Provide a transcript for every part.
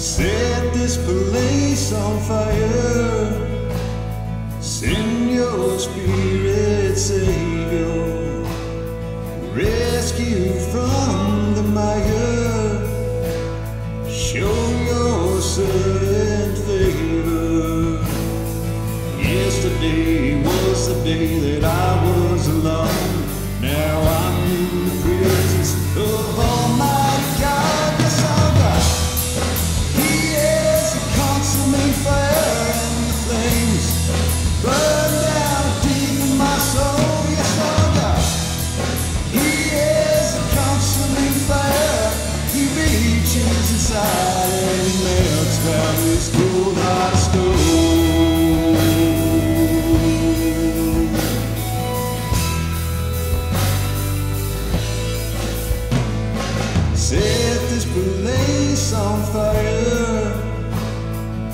Set this place on fire. Send your spirit, Savior. Rescue from the mire. Show your certain favor. Yesterday was the day that I was. Set this place on fire.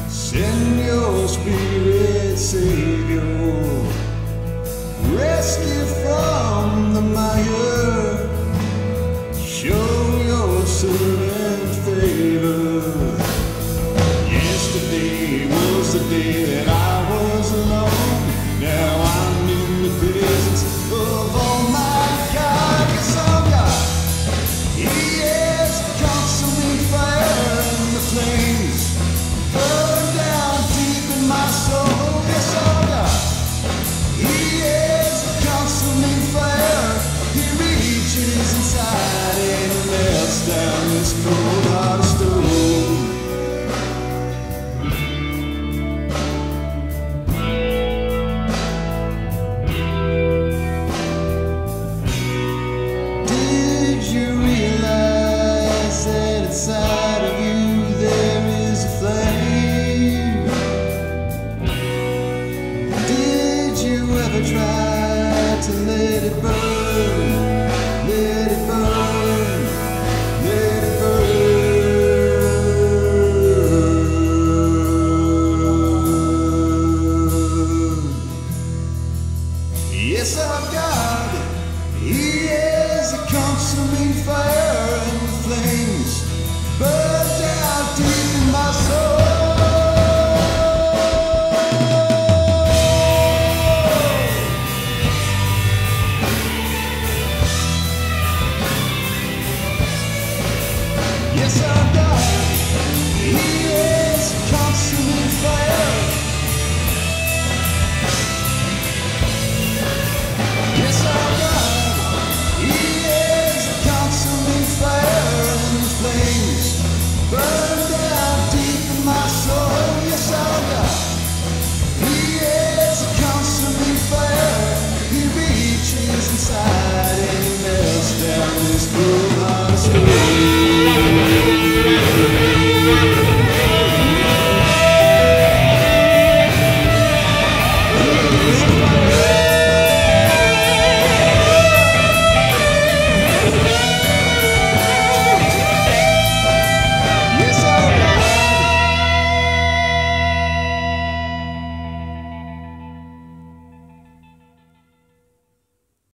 Send your spirit, Savior. Rescue from the mire. did never tried to let it burn, let it burn, let it burn. Yes, our God, He is a consuming fire and flames. Burn Yeah.